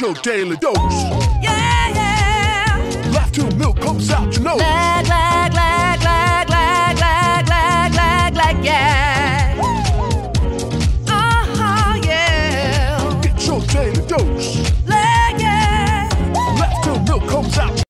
your daily dose. Yeah, yeah. Laugh till milk comes out your nose. Know.